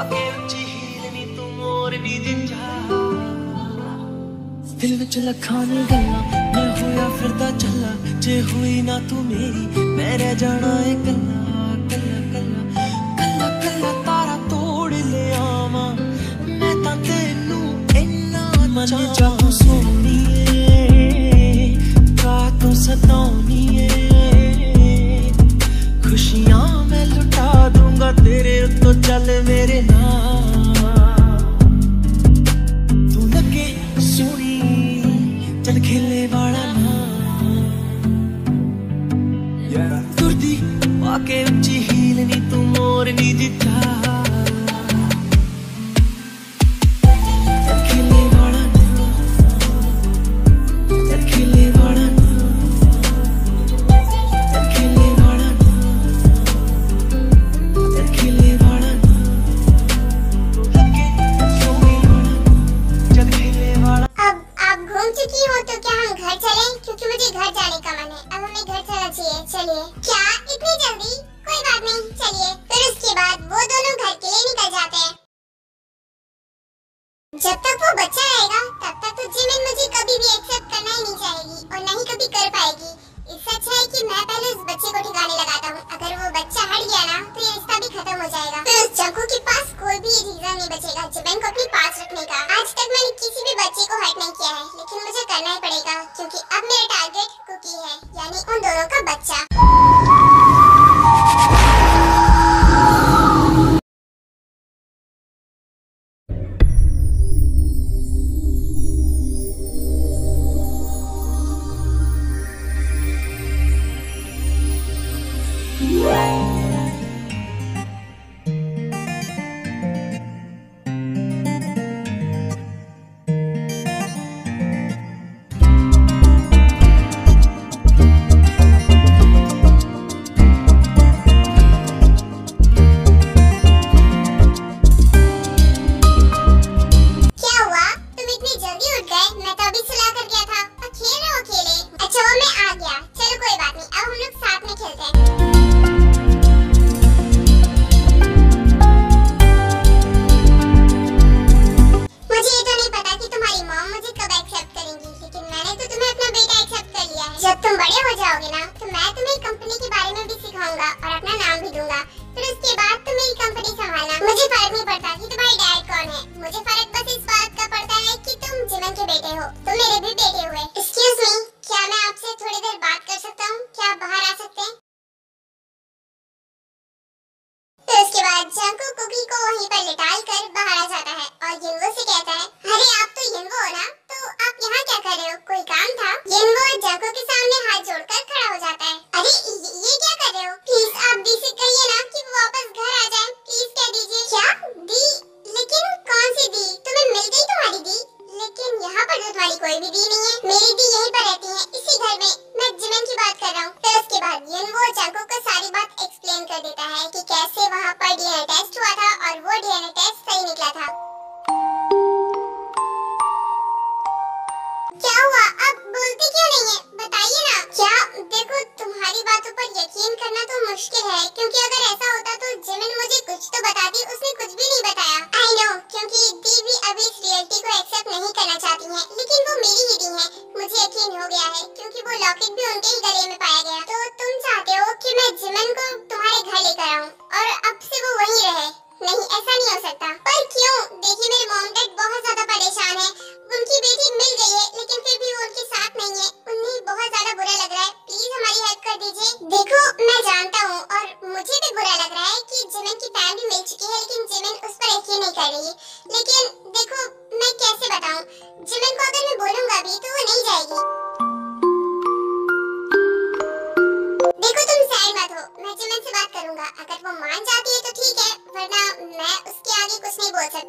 ਅਕੇਂਚੀ heel ਜਾਣਾ ਏ ਤੋੜ ਲਿਆਵਾਂ। ਮੈਂ ਤਾਂ ਤੈਨੂੰ ਇੰਨਾ ਮਨ ਜਾਉ ਕਾ ਤੂੰ ਸਤਾਉਣੀਏ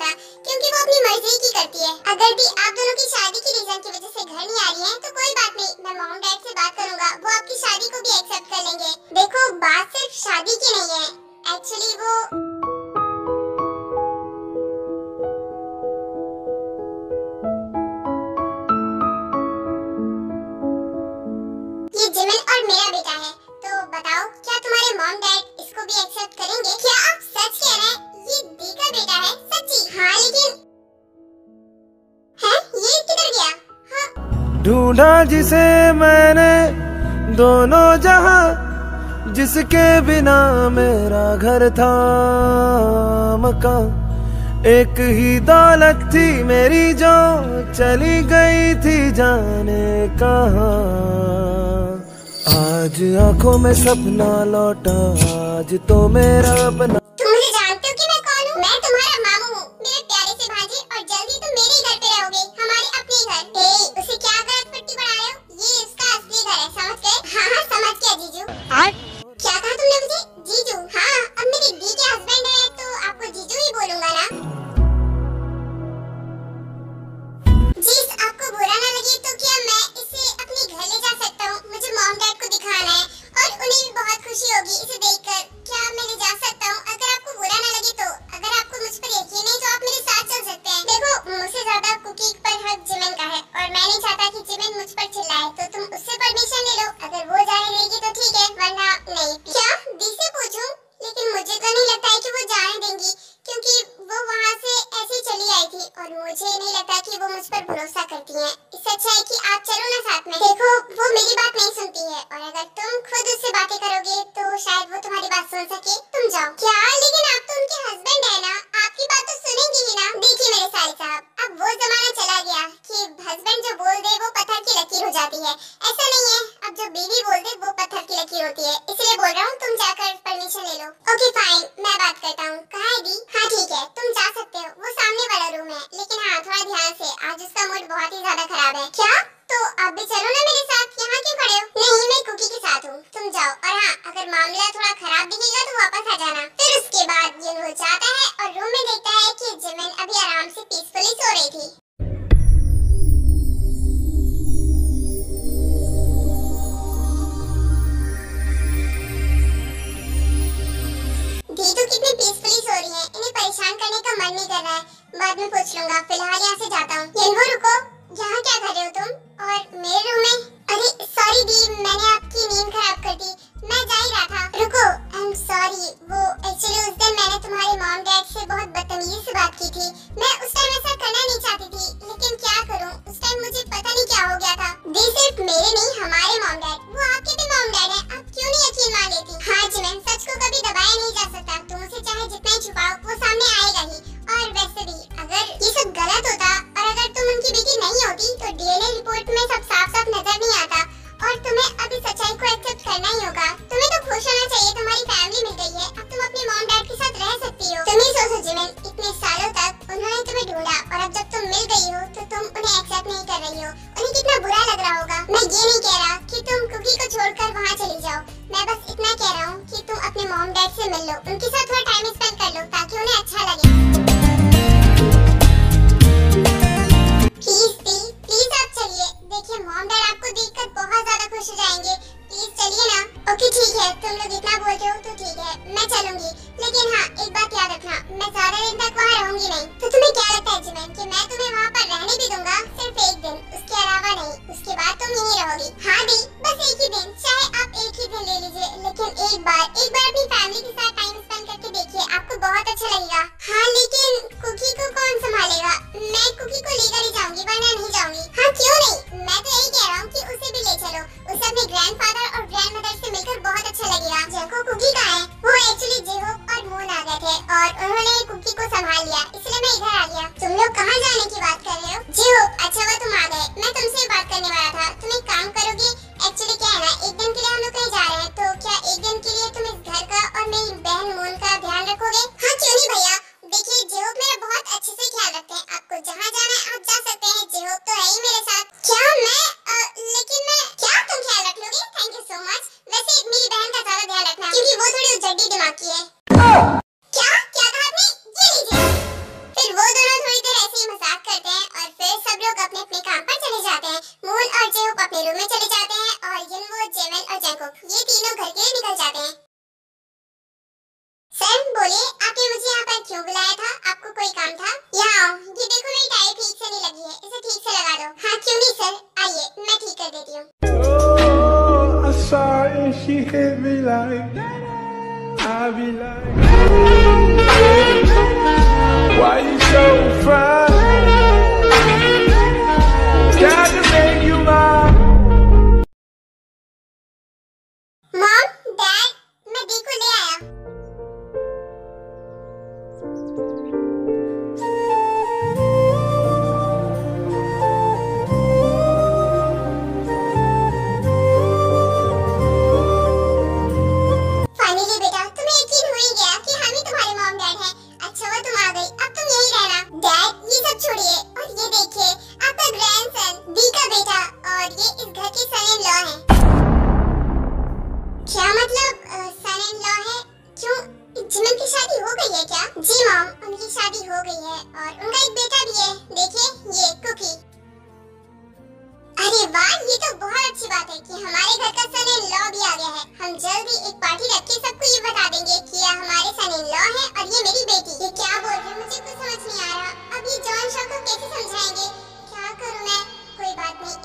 करेगा क्योंकि वो अपनी मर्ज़ी की करती है। अगर भी आप दोनों की शादी की रीजन की वजह से घर नहीं आ रही है तो कोई बात नहीं, मैं मॉम डैड से बात करूँगा, वो आपकी शादी को भी एक्सेप्ट कर लेंगे। देखो, बात सिर्फ़ शादी की नहीं है एक्चुअली वो ढूंढा जिसे मैंने दोनों जहाँ, जिसके बिना मेरा घर था मकान। एक ही दौलत थी मेरी जो चली गई थी जाने कहा। आज आँखों में सपना लौटा, आज तो मेरा बना रही हो? उन्हें कितना बुरा लग रहा होगा। मैं ये नहीं कह रहा कि तुम कुकी को छोड़कर वहाँ चली जाओ। मैं बस इतना कह रहा हूँ कि तुम अपने मॉम डैड से मिल लो। उनके साथ थोड़ा टाइम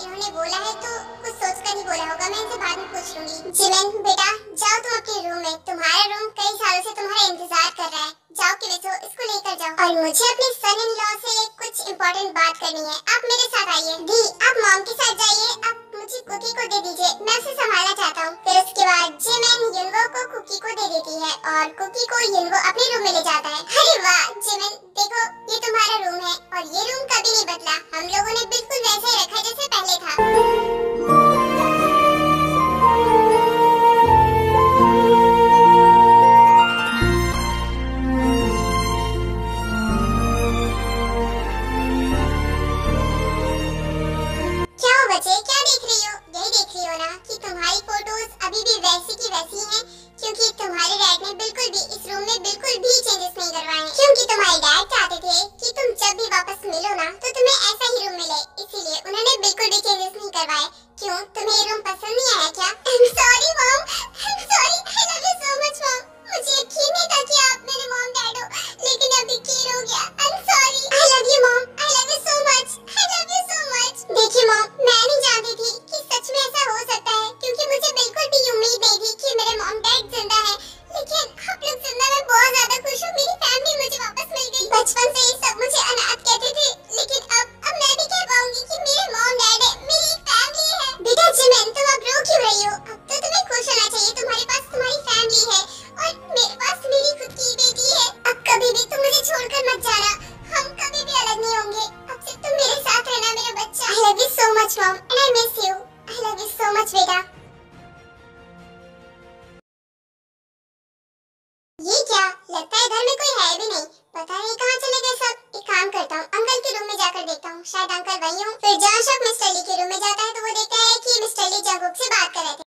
इन्होंने बोला है तो कुछ सोच कर ही बोला होगा। मैं बाद में पूछ लूँगी। जीवन बेटा, जाओ तुम अपने रूम में। तुम्हारा रूम कई सालों से तुम्हारा इंतज़ार कर रहा है। जाओ के बेचो इसको लेकर जाओ। और मुझे अपने सन इन लॉ से कुछ इम्पोर्टेंट बात करनी है। आप मेरे साथ आइए। दी, आप मॉम के साथ जाइए। आप मुझे कुकी को दे दीजिए। मैं उसे संभालना चाहता हूँ। फिर उसके बाद जिमिन यिल्वो को कुकी को दे देती है और कुकी को यिल्वो अपने रूम में ले जाता है। अरे वाह! जिमिन देखो, ये तुम्हारा रूम है और ये रूम कभी नहीं बदला। हम लोगों ने बिल्कुल वैसे ही रखा जैसे पहले था। क्यों? तुम्हें रूम पसंद नहीं आया क्या? मेरी जागरूक से बात कर। रहे थे